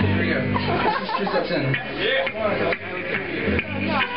Here we go. Two steps in. Yeah.